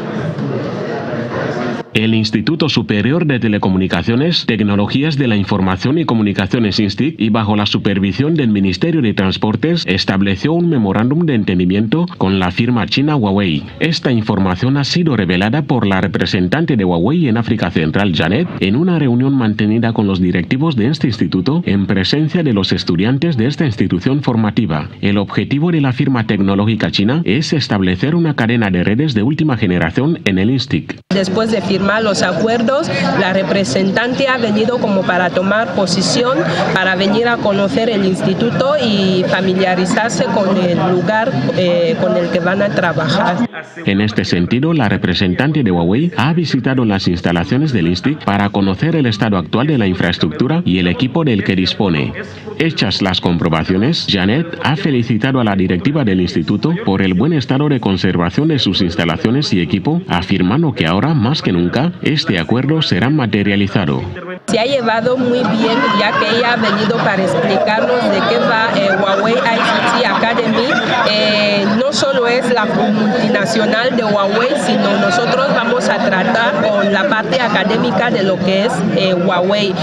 El Instituto Superior de Telecomunicaciones, Tecnologías de la Información y Comunicaciones INSTIC y bajo la supervisión del Ministerio de Transportes estableció un memorándum de entendimiento con la firma china Huawei. Esta información ha sido revelada por la representante de Huawei en África Central, Janet, en una reunión mantenida con los directivos de este instituto en presencia de los estudiantes de esta institución formativa. El objetivo de la firma tecnológica china es establecer una cadena de redes de última generación en el INSTIC. Después de los acuerdos, la representante ha venido como para tomar posición, para venir a conocer el instituto y familiarizarse con el lugar eh, con el que van a trabajar. En este sentido, la representante de Huawei ha visitado las instalaciones del INSTIC para conocer el estado actual de la infraestructura y el equipo del que dispone. Hechas las comprobaciones, Janet ha felicitado a la directiva del instituto por el buen estado de conservación de sus instalaciones y equipo, afirmando que ahora más que nunca este acuerdo será materializado. Se ha llevado muy bien ya que ella ha venido para explicarnos de qué va eh, Huawei ICT Academy. Eh, no solo es la multinacional de Huawei, sino nosotros vamos a tratar con la parte académica de lo que es eh, Huawei.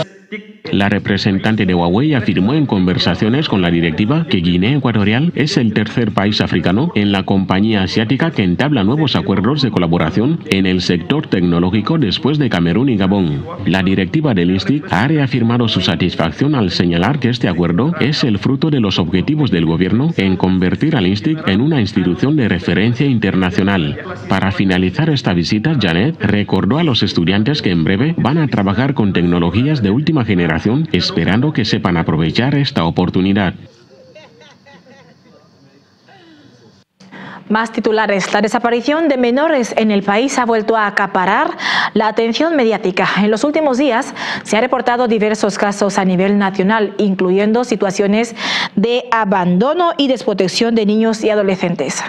La representante de Huawei afirmó en conversaciones con la directiva que Guinea Ecuatorial es el tercer país africano en la compañía asiática que entabla nuevos acuerdos de colaboración en el sector tecnológico después de Camerún y Gabón. La directiva del INSTIC ha reafirmado su satisfacción al señalar que este acuerdo es el fruto de los objetivos del gobierno en convertir al INSTIC en una institución de referencia internacional. Para finalizar esta visita, Janet recordó a los estudiantes que en breve van a trabajar con tecnologías de última generación esperando que sepan aprovechar esta oportunidad. Más titulares. La desaparición de menores en el país ha vuelto a acaparar la atención mediática. En los últimos días se han reportado diversos casos a nivel nacional, incluyendo situaciones de abandono y desprotección de niños y adolescentes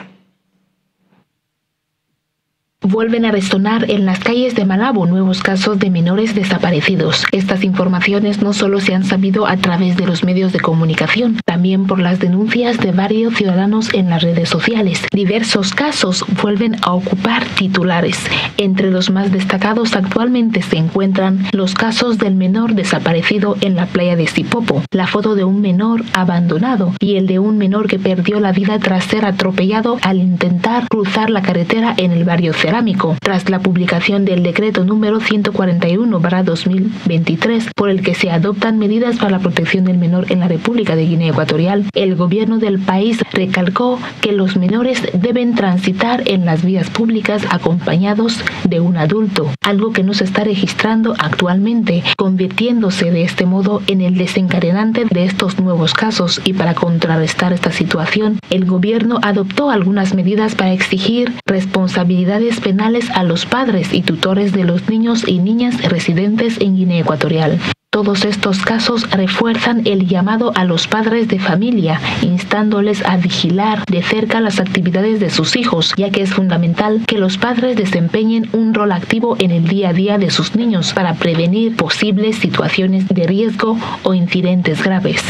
vuelven a resonar en las calles de Malabo nuevos casos de menores desaparecidos. Estas informaciones no solo se han sabido a través de los medios de comunicación, también por las denuncias de varios ciudadanos en las redes sociales. Diversos casos vuelven a ocupar titulares. Entre los más destacados actualmente se encuentran los casos del menor desaparecido en la playa de Sipopo, la foto de un menor abandonado y el de un menor que perdió la vida tras ser atropellado al intentar cruzar la carretera en el barrio tras la publicación del decreto número 141-2023, por el que se adoptan medidas para la protección del menor en la República de Guinea Ecuatorial, el gobierno del país recalcó que los menores deben transitar en las vías públicas acompañados de un adulto, algo que no se está registrando actualmente, convirtiéndose de este modo en el desencadenante de estos nuevos casos. Y para contrarrestar esta situación, el gobierno adoptó algunas medidas para exigir responsabilidades penales a los padres y tutores de los niños y niñas residentes en Guinea Ecuatorial. Todos estos casos refuerzan el llamado a los padres de familia, instándoles a vigilar de cerca las actividades de sus hijos, ya que es fundamental que los padres desempeñen un rol activo en el día a día de sus niños para prevenir posibles situaciones de riesgo o incidentes graves.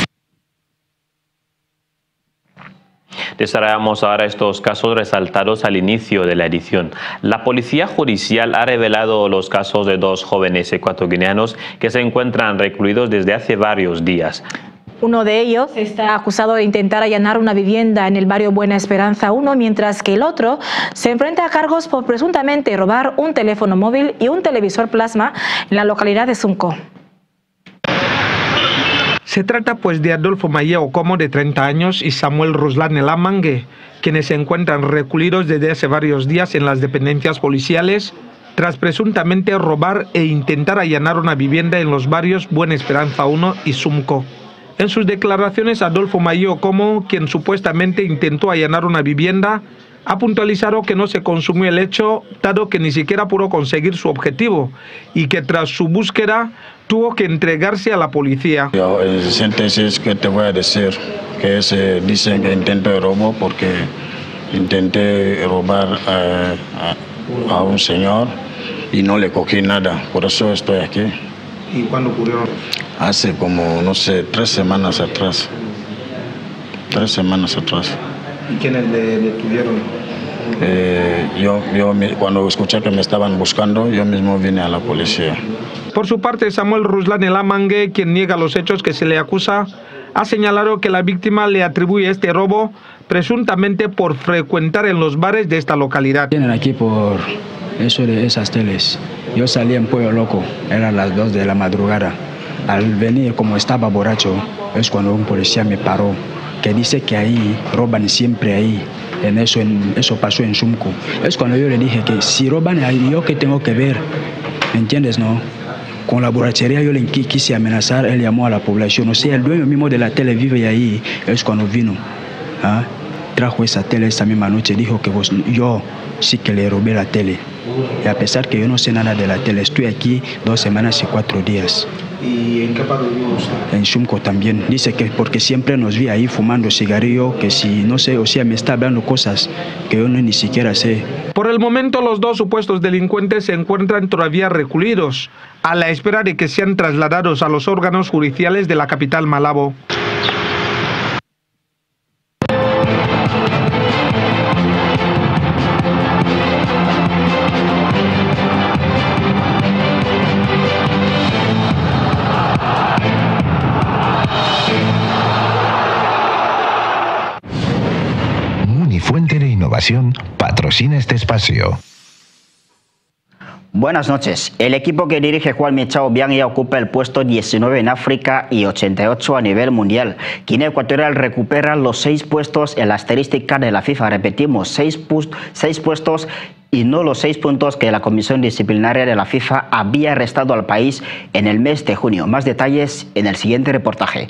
Desarrollamos ahora estos casos resaltados al inicio de la edición. La Policía Judicial ha revelado los casos de dos jóvenes ecuatorianos que se encuentran recluidos desde hace varios días. Uno de ellos está acusado de intentar allanar una vivienda en el barrio Buena Esperanza 1, mientras que el otro se enfrenta a cargos por presuntamente robar un teléfono móvil y un televisor plasma en la localidad de Zunco. Se trata pues de Adolfo Maye Ocomo de 30 años y Samuel Ruslan Elamangue, quienes se encuentran recluidos desde hace varios días en las dependencias policiales tras presuntamente robar e intentar allanar una vivienda en los barrios Buena Esperanza 1 y Sumco. En sus declaraciones, Adolfo Maye Ocomo, quien supuestamente intentó allanar una vivienda, ha puntualizado que no se consumió el hecho, dado que ni siquiera pudo conseguir su objetivo y que tras su búsqueda tuvo que entregarse a la policía. En síntesis, ¿qué te voy a decir? Que se dicen que intento de robo porque intenté robar eh, a, un señor y no le cogí nada, por eso estoy aquí. ¿Y cuándo ocurrió? Hace como, no sé, tres semanas atrás. Tres semanas atrás. ¿Y quiénes le detuvieron? Eh, yo, yo cuando escuché que me estaban buscando, yo mismo vine a la policía. Por su parte, Samuel Ruslan Elamangue, quien niega los hechos que se le acusa, ha señalado que la víctima le atribuye este robo presuntamente por frecuentar en los bares de esta localidad. Vienen aquí por eso de esas teles. Yo salí en Pueblo Loco, eran las 2 de la madrugada. Al venir, como estaba borracho, es cuando un policía me paró, que dice que ahí roban siempre ahí. En eso, en, eso pasó en Sumco. Es cuando yo le dije que si roban ahí, ¿yo qué tengo que ver? ¿Me entiendes, no? Con la borrachería yo le quise amenazar, él llamó a la población. O sea, el dueño mismo de la tele vive ahí. Es cuando vino. ¿ah? Trajo esa tele esa misma noche. Dijo que yo sí que le robé la tele. Y a pesar que yo no sé nada de la tele, estoy aquí dos semanas y cuatro días. ¿Y en qué parte vive usted? En Shumco también. Dice que porque siempre nos vi ahí fumando cigarrillo, que si no sé, o sea, me está hablando cosas que yo no, ni siquiera sé. Por el momento, los dos supuestos delincuentes se encuentran todavía recluidos, a la espera de que sean trasladados a los órganos judiciales de la capital Malabo. Buenas noches. El equipo que dirige Juan Michao ya ocupa el puesto 19 en África y 88 a nivel mundial. Guinea Ecuatorial recupera los seis puestos en la estadística de la FIFA. Repetimos, seis, seis puestos y no los seis puntos que la Comisión Disciplinaria de la FIFA había restado al país en el mes de junio. Más detalles en el siguiente reportaje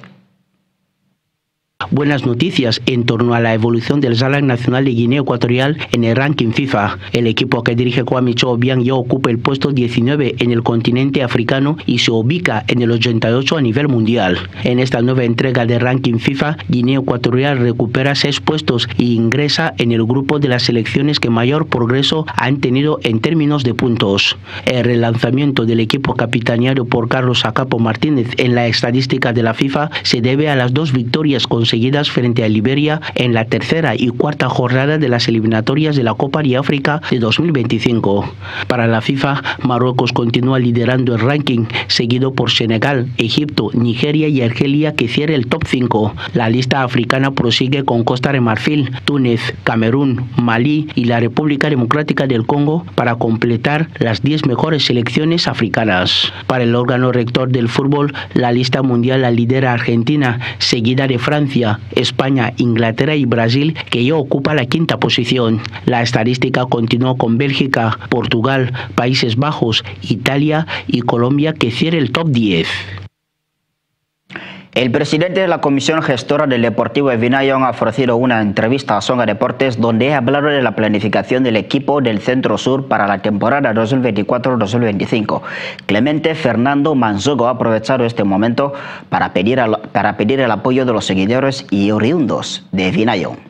buenas noticias en torno a la evolución del Zalang Nacional de Guinea Ecuatorial en el ranking FIFA. El equipo que dirige Kwame Obiang ya ocupa el puesto 19 en el continente africano y se ubica en el 88 a nivel mundial. En esta nueva entrega de ranking FIFA, Guinea Ecuatorial recupera seis puestos e ingresa en el grupo de las selecciones que mayor progreso han tenido en términos de puntos. El relanzamiento del equipo capitaneado por Carlos Acapo Martínez en la estadística de la FIFA se debe a las dos victorias con seguidas frente a Liberia en la tercera y cuarta jornada de las eliminatorias de la Copa de África de 2025. Para la FIFA, Marruecos continúa liderando el ranking, seguido por Senegal, Egipto, Nigeria y Argelia que cierra el top 5. La lista africana prosigue con Costa de Marfil, Túnez, Camerún, Malí y la República Democrática del Congo para completar las 10 mejores selecciones africanas. Para el órgano rector del fútbol, la lista mundial la lidera Argentina, seguida de Francia, España, Inglaterra y Brasil, que ya ocupa la quinta posición. La estadística continuó con Bélgica, Portugal, Países Bajos, Italia y Colombia, que cierra el top 10. El presidente de la Comisión Gestora del Deportivo Evinayon ha ofrecido una entrevista a Songa Deportes donde ha hablado de la planificación del equipo del Centro Sur para la temporada 2024-2025. Clemente Fernando Manzogo ha aprovechado este momento para pedir, para pedir el apoyo de los seguidores y oriundos de Evinayon.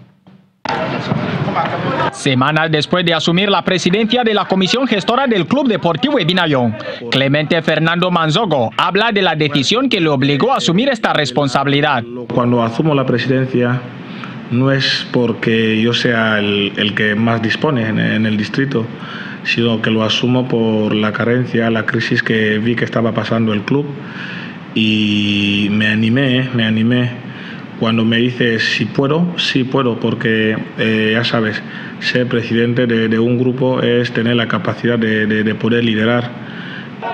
Semanas después de asumir la presidencia de la comisión gestora del Club Deportivo Ebinayon, Clemente Fernando Manzogo habla de la decisión que le obligó a asumir esta responsabilidad. Cuando asumo la presidencia no es porque yo sea el, que más dispone en, en el distrito, sino que lo asumo por la carencia, la crisis que vi que estaba pasando el club y me animé, me animé cuando me dices si puedo, sí puedo, porque eh, ya sabes, ser presidente de, un grupo es tener la capacidad de poder liderar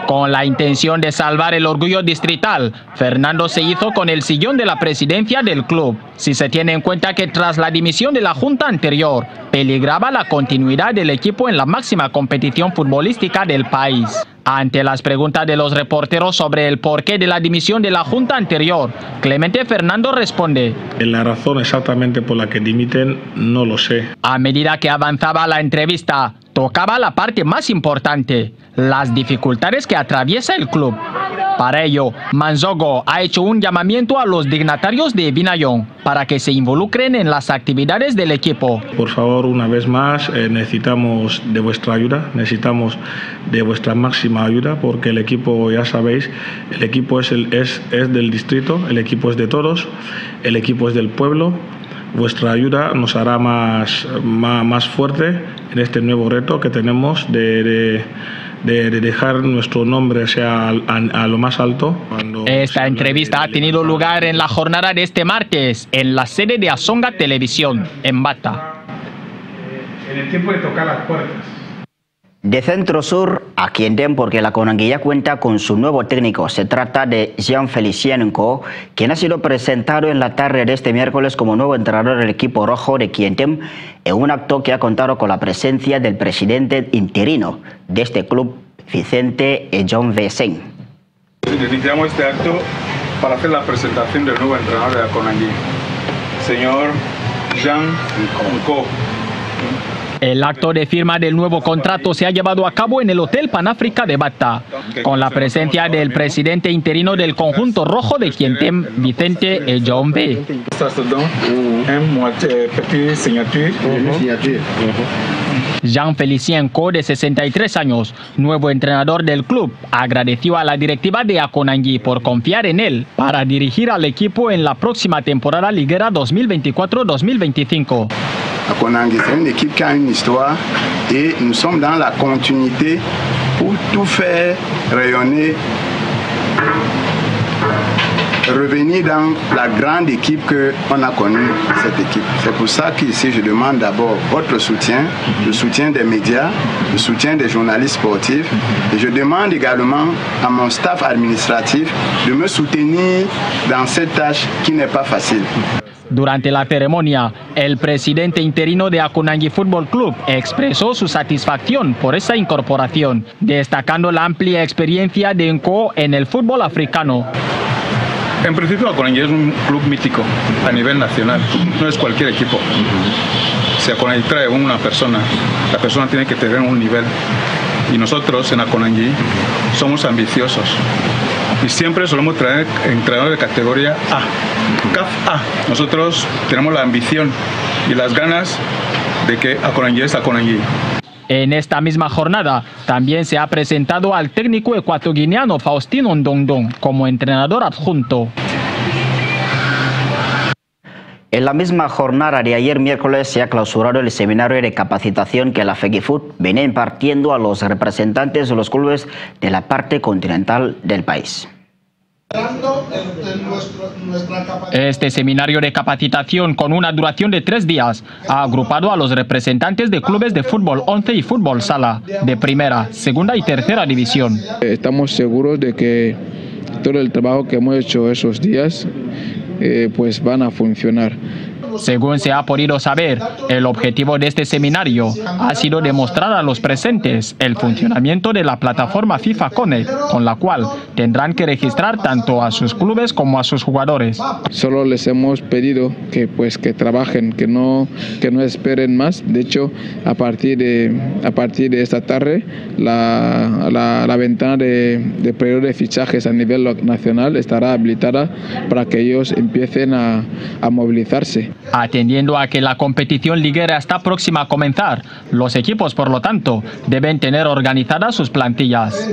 con la intención de salvar el orgullo distrital, Fernando se hizo con el sillón de la presidencia del club, si se tiene en cuenta que tras la dimisión de la junta anterior, peligraba la continuidad del equipo en la máxima competición futbolística del país. Ante las preguntas de los reporteros sobre el porqué de la dimisión de la junta anterior, Clemente Fernando responde. La razón exactamente por la que dimiten no lo sé. A medida que avanzaba la entrevista, tocaba la parte más importante, las dificultades que atraviesa el club. Para ello, Manzogo ha hecho un llamamiento a los dignatarios de Vinayón para que se involucren en las actividades del equipo. Por favor, una vez más, eh, necesitamos de vuestra ayuda, necesitamos de vuestra máxima ayuda, porque el equipo, ya sabéis, el equipo es, el, es, es del distrito, el equipo es de todos, el equipo es del pueblo vuestra ayuda nos hará más, más, fuerte en este nuevo reto que tenemos de, dejar nuestro nombre sea a, lo más alto. Esta entrevista ha tenido lugar en la jornada de este martes en la sede de Asonga Televisión, en Bata. En el tiempo de tocar las puertas. De Centro Sur a Quiendem porque la Conanguilla cuenta con su nuevo técnico. Se trata de Jean Felicien Nko, quien ha sido presentado en la tarde de este miércoles como nuevo entrenador del equipo rojo de Quiendem en un acto que ha contado con la presencia del presidente interino de este club, Vicente John Vesen. Iniciamos este acto para hacer la presentación del nuevo entrenador de la Conanguilla, señor Jean Nko. El acto de firma del nuevo contrato se ha llevado a cabo en el Hotel Panáfrica de Bata, con la presencia del presidente interino del conjunto rojo de Quientem, Vicente B. Jean Felicien Co, de 63 años, nuevo entrenador del club, agradeció a la directiva de Akonangui por confiar en él para dirigir al equipo en la próxima temporada liguera 2024-2025. C'est une équipe qui a une histoire et nous sommes dans la continuité pour tout faire rayonner revenir dans la grande équipe qu'on a connue, cette équipe. C'est pour ça qu'ici, je demande d'abord votre soutien, le soutien des médias, le soutien des journalistes sportifs. Et je demande également à mon staff administratif de me soutenir dans cette tâche qui n'est pas facile. Durante la ceremonia, el presidente interino de Akunangi Football Club expresó su satisfacción por esa incorporación, destacando la amplia experiencia de Nko en el fútbol africano. En principio, Akunangi es un club mítico a nivel nacional, no es cualquier equipo. Si Akunangi trae una persona, la persona tiene que tener un nivel. Y nosotros en Akonangi somos ambiciosos y siempre solemos traer entrenadores de categoría A, CAF A. Nosotros tenemos la ambición y las ganas de que Akonangui es Akonangui. En esta misma jornada también se ha presentado al técnico ecuatoguineano Faustino Ndongdong como entrenador adjunto. En la misma jornada de ayer miércoles se ha clausurado el seminario de capacitación que la FEGIFUT viene impartiendo a los representantes de los clubes de la parte continental del país. Este seminario de capacitación con una duración de tres días ha agrupado a los representantes de clubes de fútbol 11 y fútbol sala de primera, segunda y tercera división. Estamos seguros de que todo el trabajo que hemos hecho esos días eh, pues van a funcionar. Según se ha podido saber, el objetivo de este seminario ha sido demostrar a los presentes el funcionamiento de la plataforma FIFA Connect, con la cual tendrán que registrar tanto a sus clubes como a sus jugadores. Solo les hemos pedido que pues que trabajen, que no que no esperen más. De hecho, a partir de a partir de esta tarde la, la, ventana de, de periodo de fichajes a nivel nacional estará habilitada para que ellos empiecen a, a movilizarse. Atendiendo a que la competición liguera está próxima a comenzar, los equipos, por lo tanto, deben tener organizadas sus plantillas.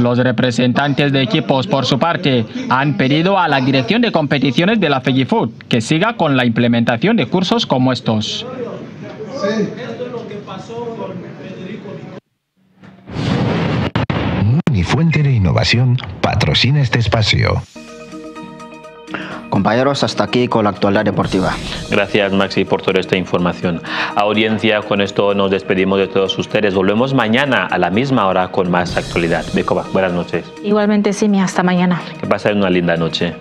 Los representantes de equipos, por su parte, han pedido a la Dirección de Competiciones de la FEGIFUT que siga con la implementación de cursos como estos. Fuente de Innovación patrocina este espacio. Compañeros, hasta aquí con la actualidad deportiva. Gracias Maxi por toda esta información. Audiencia, con esto nos despedimos de todos ustedes. Volvemos mañana a la misma hora con más actualidad. Becoba, buenas noches. Igualmente, Simi, hasta mañana. Que pasen una linda noche.